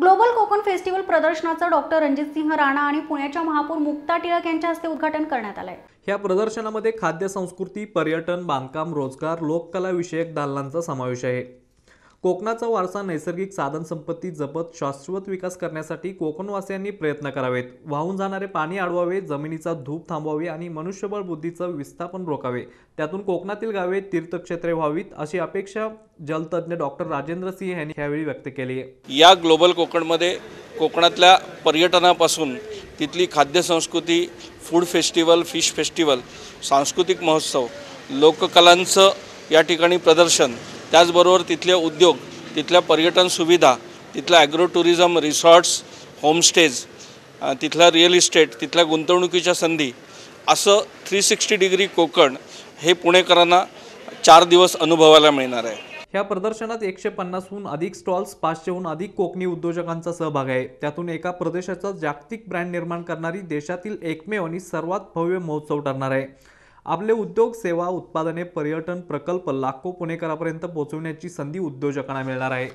Global Konkan festival प्रदर्शनाचं doctor Ranjit Singh Rana आणि पुण्याच्या महापौर मुक्ता टिळक यांच्या हस्ते उद्घाटन करण्यात आलंय. या प्रदर्शनामध्ये खाद्य संस्कृती पर्यटन बांधकाम रोजगार लोककला विषयक दालनांचा समावेश आहे. कोकणाचा वारसा नैसर्गिक साधन संपत्ती जपत शाश्वत विकास करण्यासाठी कोकणवासियांनी प्रयत्न करावेत. वाहून जाणारे पाणी अडवावे जमिनीचा धूप थांबवावी आणि मनुष्यबळ बुद्धीचं विस्थापन रोखावे. त्यातून कोकणातील गावे तीर्थक्षेत्रे व्हावीत अशी अपेक्षा जलतज्ञ डॉक्टर राजेंद्र सिंह यांनी यावेळी व्यक्त केली आहे. या ग्लोबल कोकणमध्ये कोकणातल्या पर्यटनापासून तिथली खाद्यसंस्कृती फूड फेस्टिवल फिश फेस्टिवल सांस्कृतिक महोत्सव लोककलांचं या ठिकाणी प्रदर्शन त्याचबरोबर तिथले उद्योग तिथल्या पर्यटन सुविधा तिथलं ॲग्रो टुरिझम रिसॉर्ट्स होमस्टेज तिथला रिअल इस्टेट तिथल्या गुंतवणुकीच्या संधी असं थ्री सिक्स्टी डिग्री कोकण हे पुणेकरांना चार दिवस अनुभवायला मिळणार आहे. ह्या प्रदर्शनात एकशे पन्नासहून अधिक स्टॉल्स पाचशेहून अधिक कोकणी उद्योजकांचा सहभाग आहे. त्यातून एका प्रदेशाचा जागतिक ब्रँड निर्माण करणारी देशातील एकमेव आणि सर्वात भव्य महोत्सव ठरणार आहे. आपले उद्योग सेवा उत्पादने पर्यटन प्रकल्प लाखो पुणेकरापर्यंत पोहोचवण्याची संधी उद्योजकांना मिळणार आहे.